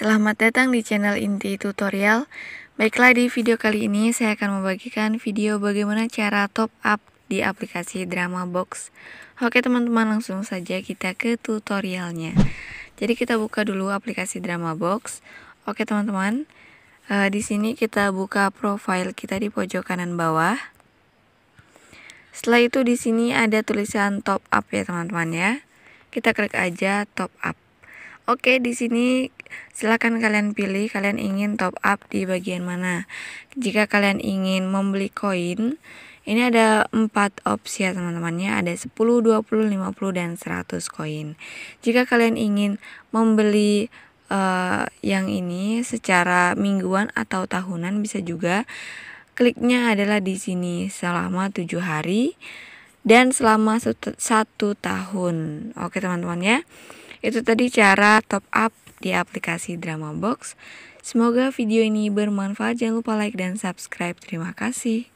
Selamat datang di channel Inti Tutorial. Baiklah di video kali ini saya akan membagikan video bagaimana cara top up di aplikasi Drama Box. Oke teman-teman langsung saja kita ke tutorialnya. Jadi kita buka dulu aplikasi Drama Box. Oke teman-teman, uh, di sini kita buka profile kita di pojok kanan bawah. Setelah itu di sini ada tulisan top up ya teman-teman ya. Kita klik aja top up. Oke, di sini silakan kalian pilih kalian ingin top up di bagian mana. Jika kalian ingin membeli koin, ini ada empat opsi ya teman-temannya, ada 10, 20, 50 dan 100 koin. Jika kalian ingin membeli uh, yang ini secara mingguan atau tahunan bisa juga kliknya adalah di sini selama tujuh hari dan selama satu tahun. Oke teman-teman ya. Itu tadi cara top up di aplikasi Drama Box. Semoga video ini bermanfaat. Jangan lupa like dan subscribe. Terima kasih.